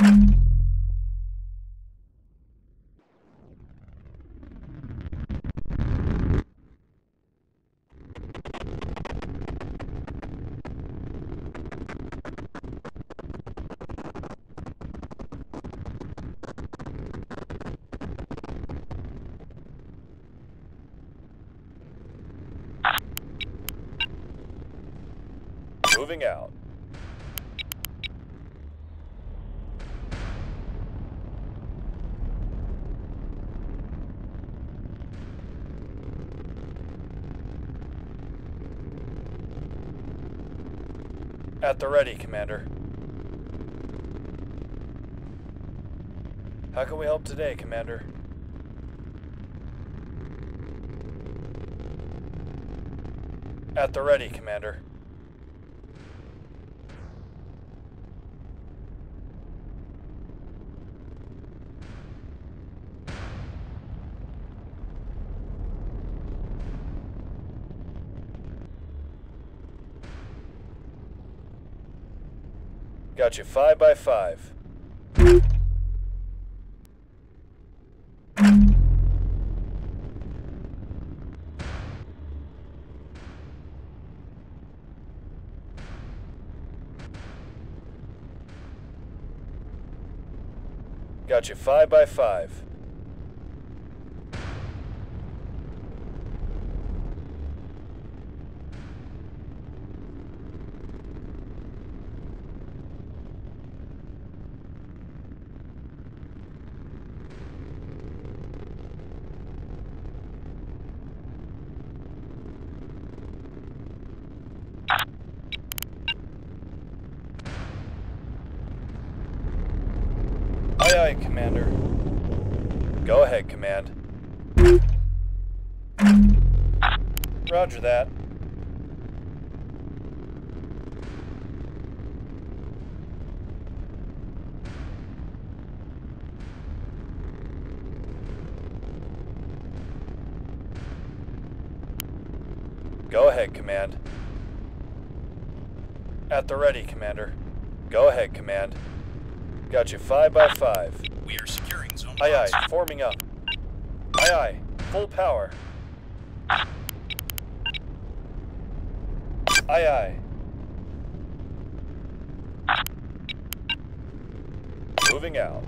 Moving out. At the ready, Commander. How can we help today, Commander? At the ready, Commander. Got you five by five. Got you five by five. Aye, aye, Commander. Go ahead, Command. Roger that. Go ahead, Command. At the ready, Commander. Go ahead, Command. Got you five by five. We are securing zone Aye aye, forming up. Aye aye, full power. Aye aye. Moving out.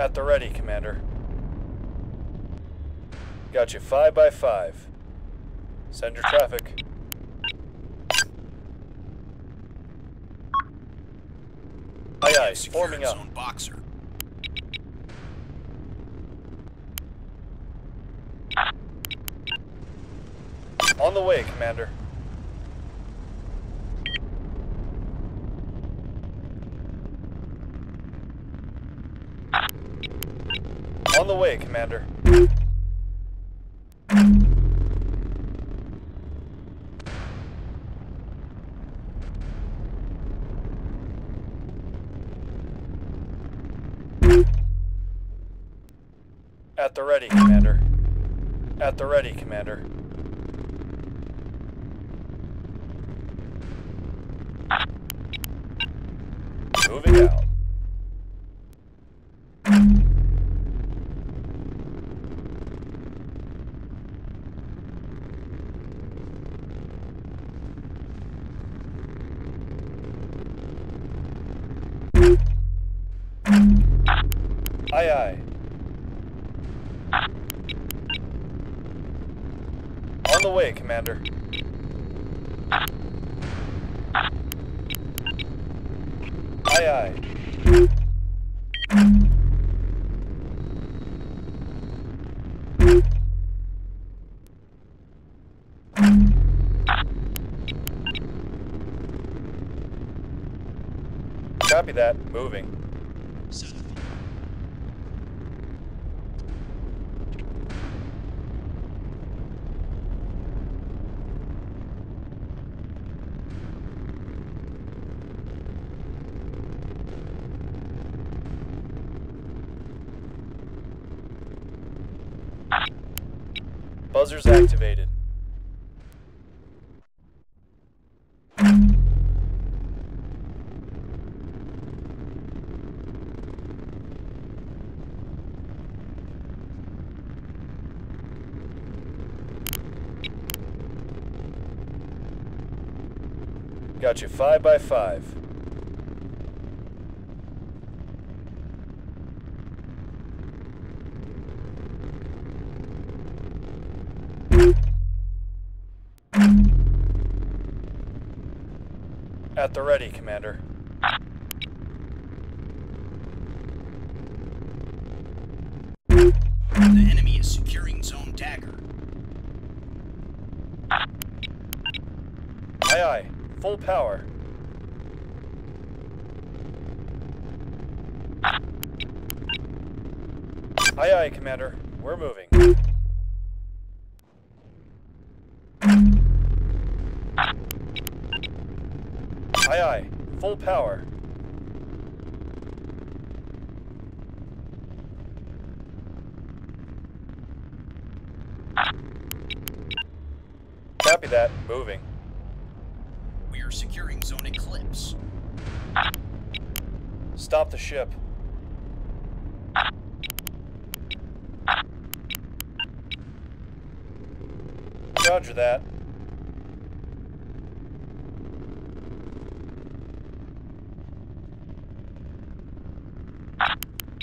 At the ready, Commander. Got you five by five. Send your traffic. Aye aye, forming up. zone boxer. On the way, Commander. On the way, Commander. At the ready, Commander. At the ready, Commander. Moving out. Aye aye. On the way, Commander. Aye aye. Copy that. Moving. Buzzers activated. Got you five by five. At the ready, Commander. The enemy is securing Zone Dagger. Aye aye. Full power. Aye aye, Commander. We're moving. Aye aye. Full power. Copy that. Moving. We are securing Zone Eclipse. Stop the ship. Roger that.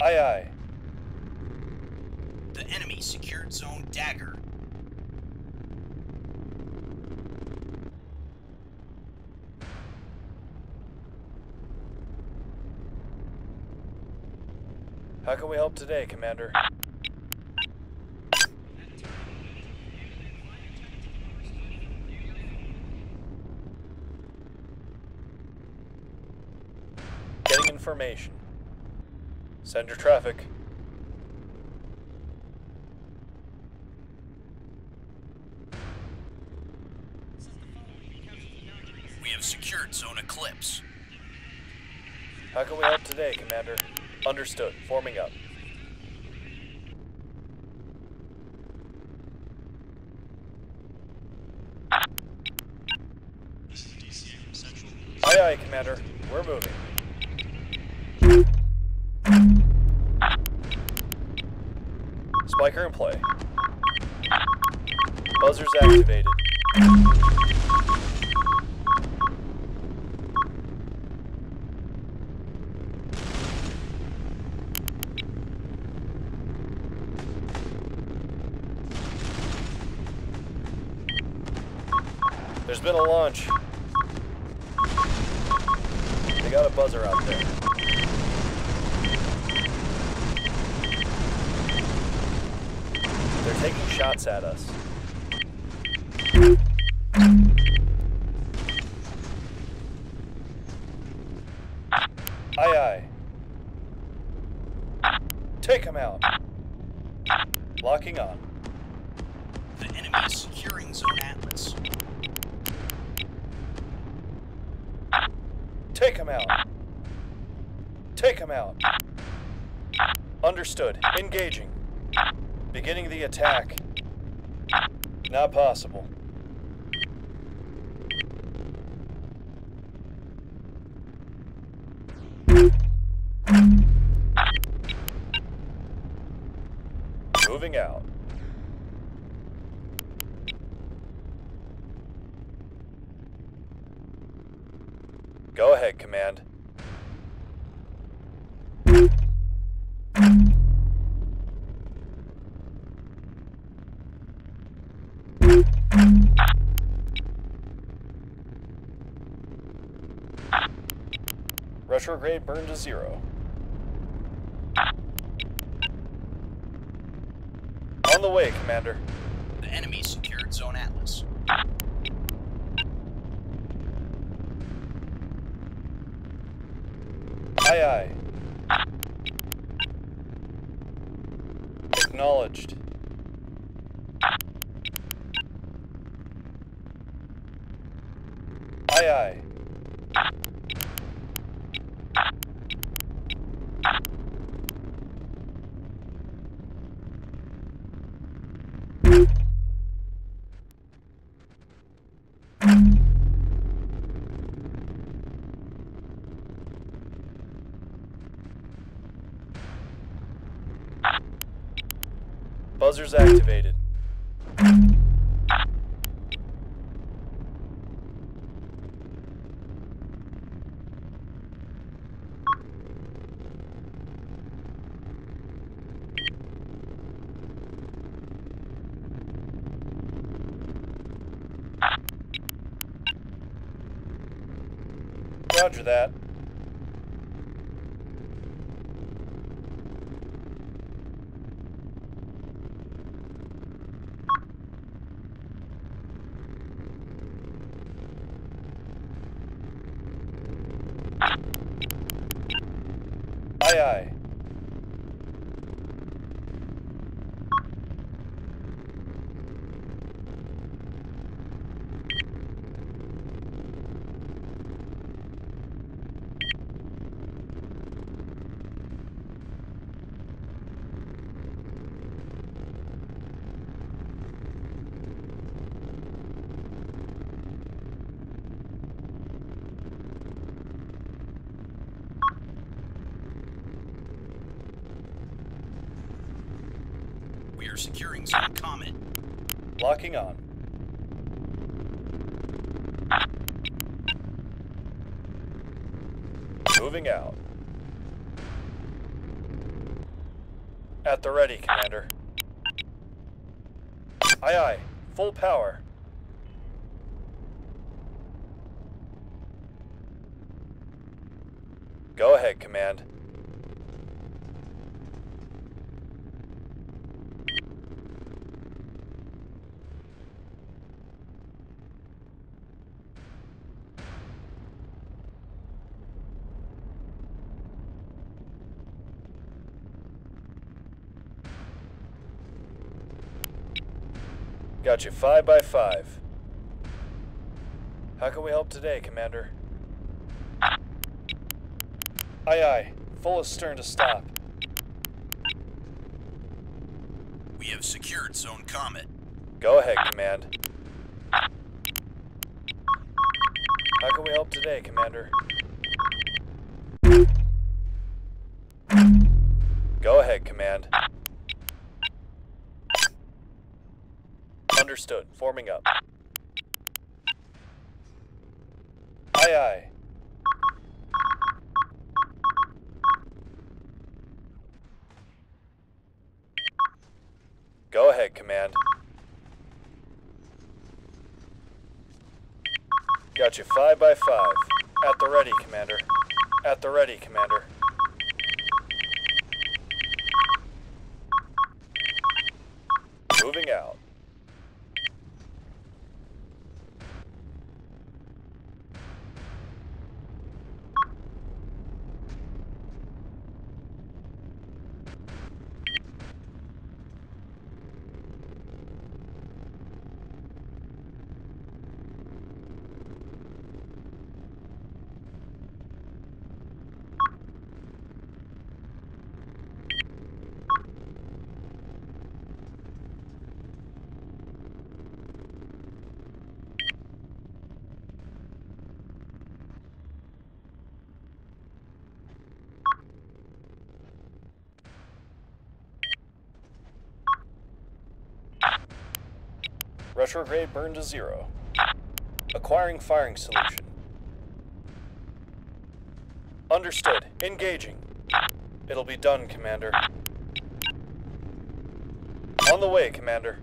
Aye aye. The enemy secured Zone Dagger. How can we help today, Commander? Getting information. Send your traffic. We have secured Zone Eclipse. How can we help today, Commander? Understood. Forming up. Aye aye, Commander. We're moving. Spiker in play. Buzzers activated. There's been a launch. They got a buzzer out there. They're taking shots at us. Aye aye. Take him out. Locking on. The enemy is securing Zone Atlas. Take him out. Take him out. Understood. Engaging. Beginning the attack. Not possible. Moving out. Go ahead, Command. Retrograde burn to zero. On the way, Commander. The enemy secured Zone Atlas. Aye, aye. Acknowledged. Aye, aye. Buzzer's activated. Roger that. Aye, aye. Securing Zone Comet. Locking on. Moving out. At the ready, Commander. Aye, aye. Full power. Go ahead, Command. Got you five by five. How can we help today, Commander? Aye, aye. Full astern to stop. We have secured Zone Comet. Go ahead, Command. How can we help today, Commander? Forming up. Aye, aye. Go ahead, Command. Got you five by five. At the ready, Commander. At the ready, Commander. Moving out. Retrograde burned to zero. Acquiring firing solution. Understood. Engaging. It'll be done, Commander. On the way, Commander.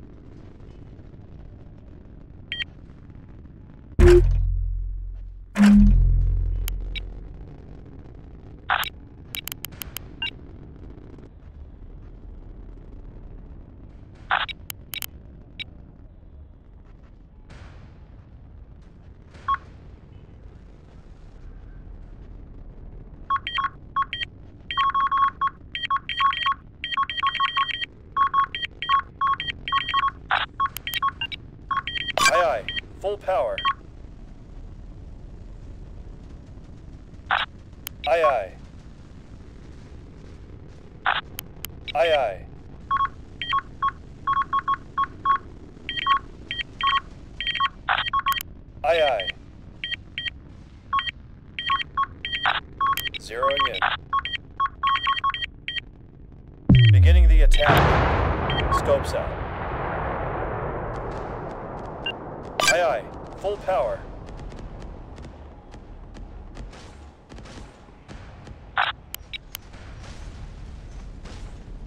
Power. Aye aye. Aye aye. Aye aye. Zeroing in. Beginning the attack. Scopes out. Aye aye. Full power.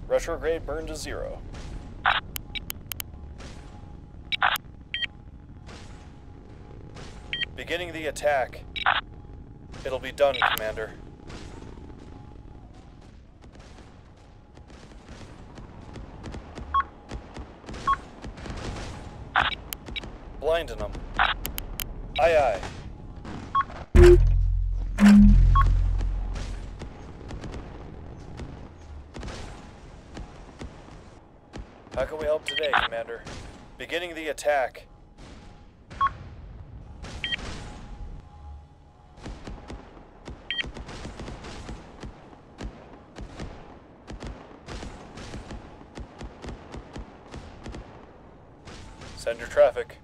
Retrograde burn to zero. Beginning the attack. It'll be done, Commander. Blinding them. Aye aye. How can we help today, Commander? Beginning the attack. Send your traffic.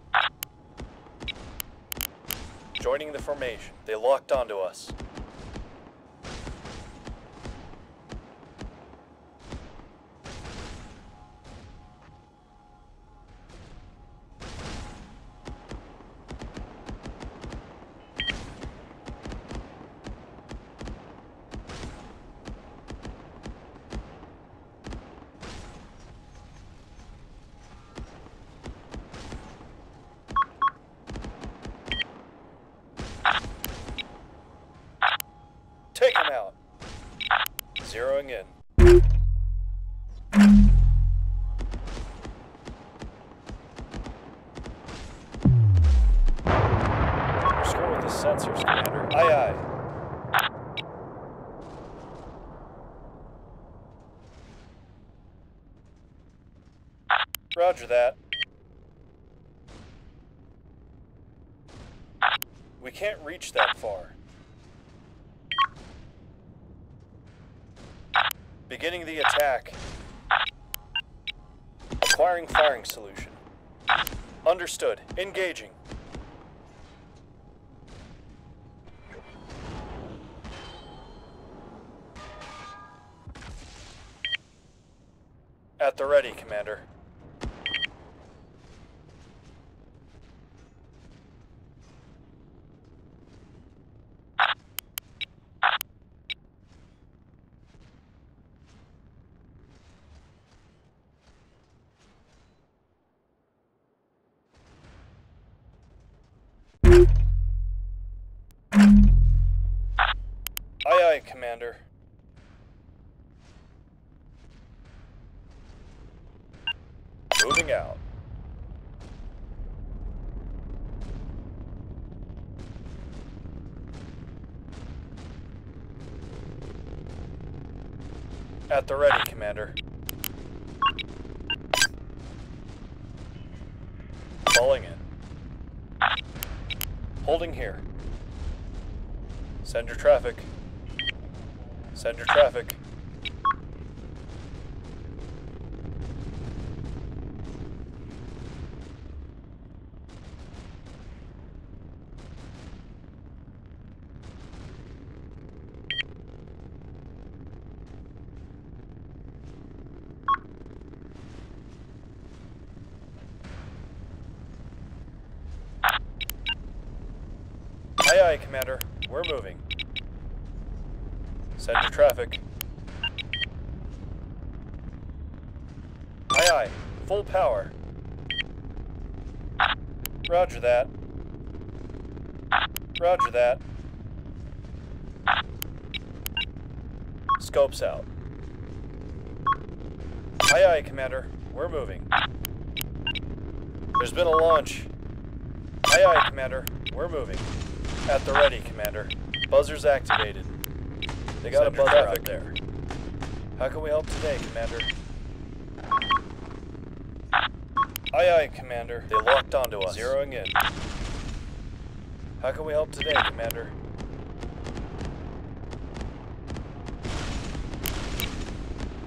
Joining the formation. They locked onto us. Understood. Engaging. At the ready, Commander. Aye aye, Commander. Moving out. At the ready, Commander. Falling in. Holding here. Send your traffic. Send your traffic. Aye aye, Commander. We're moving. Send your traffic. Full power. Roger that. Roger that. Scopes out. Aye aye, Commander. We're moving. There's been a launch. Aye aye, Commander. We're moving. At the ready, Commander. Buzzer's activated. They got Send a buzzer traffic. out there. How can we help today, Commander? Aye aye, Commander. They locked onto us. Zeroing in. How can we help today, Commander?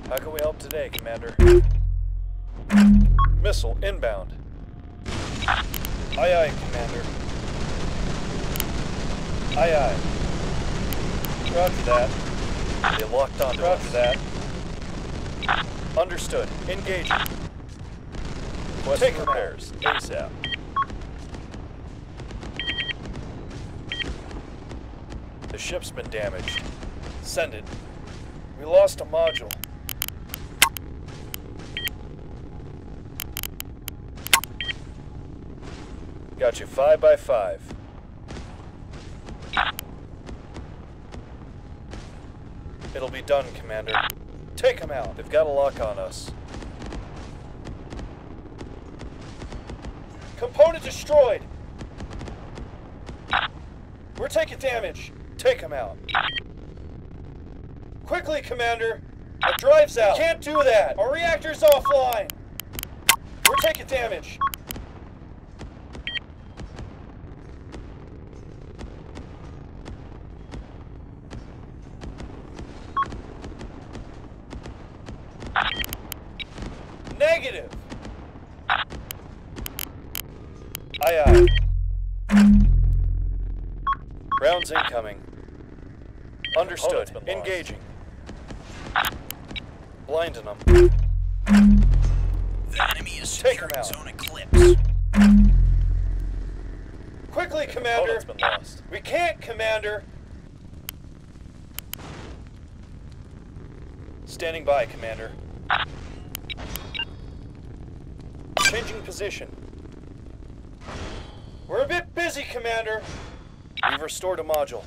How can we help today, Commander? Missile inbound. Aye aye, Commander. Aye aye. Roger that. They locked on. Roger that. Understood. Engaging. Take repairs. ASAP. The ship's been damaged. Send it. We lost a module. Got you five by five. It'll be done, Commander. Take them out. They've got a lock on us. Component destroyed! We're taking damage. Take him out. Quickly, Commander! Our drive's out. Can't do that. Our reactor's offline. We're taking damage. Engaging. Blinding them. The enemy is securing out. zone eclipse. Quickly, Commander. Been lost. We can't, Commander. Standing by, Commander. Changing position. We're a bit busy, Commander. We've restored a module.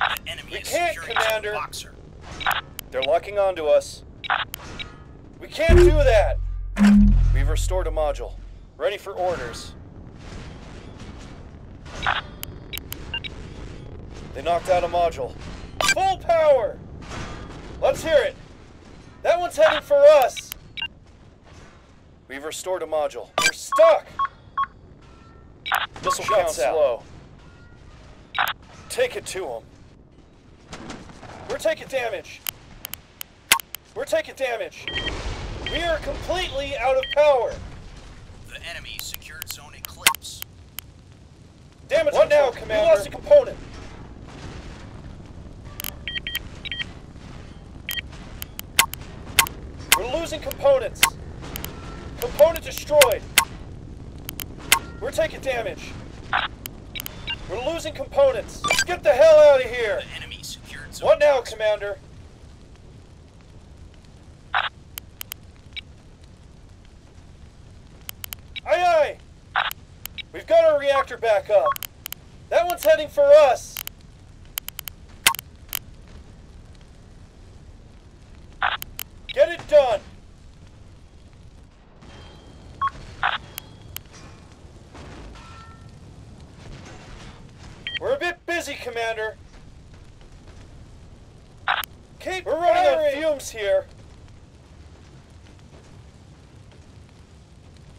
The enemy We is can't, Commander. boxer. They're locking onto us. We can't do that! We've restored a module. Ready for orders. They knocked out a module. Full power! Let's hear it. That one's heading for us. We've restored a module. We're stuck. Missile count's low. Take it to them. We're taking damage. We're taking damage. We are completely out of power. The enemy secured zone eclipse. Damage what now, Commander? We lost a component. We're losing components. Component destroyed. We're taking damage. We're losing components. Let's get the hell out of here. The enemy secured zone What now. Commander? Aye, aye! We've got our reactor back up. That one's heading for us. Get it done. We're a bit busy, Commander. Keep We're running on fumes here.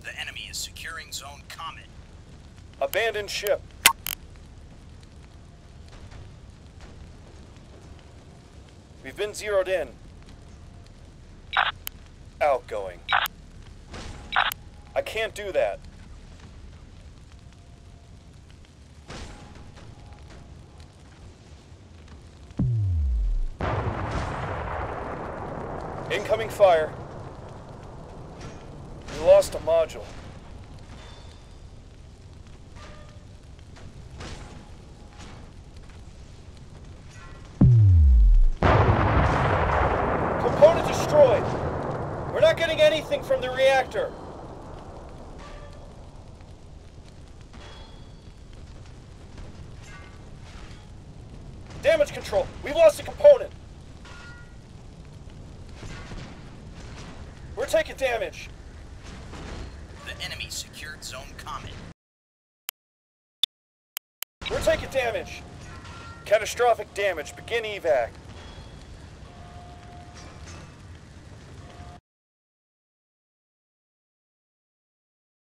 The enemy is securing zone Comet. Abandoned ship. We've been zeroed in. Outgoing. I can't do that. Incoming fire. We lost a module. Anything from the reactor. Damage control. We've lost a component. We're taking damage. The enemy secured zone Comet. We're taking damage. Catastrophic damage. Begin evac.